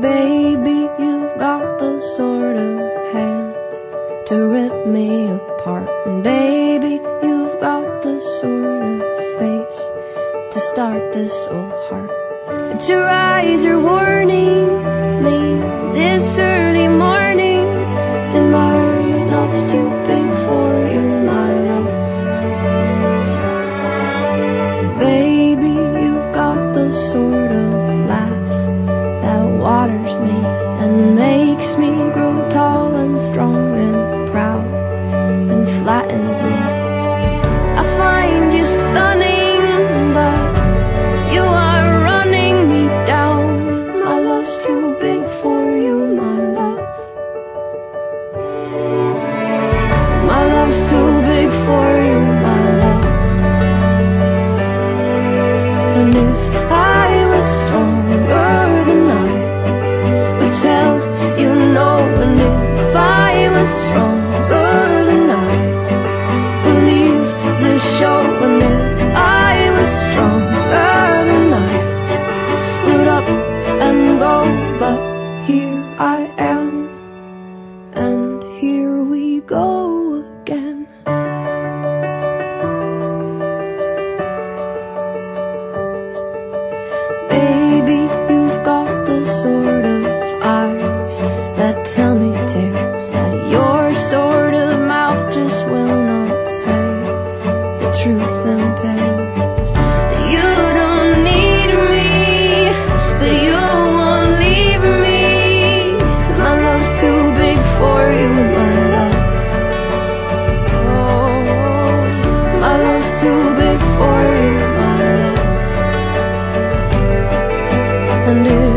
Baby, you've got the sort of hands to rip me apart. And baby, you've got the sort of face to start this old heart. But your eyes are warning And if I was stronger than I would tell you no, and if I was stronger than I would leave the show, and if I was stronger than I would up and go, but here I am, and here we go for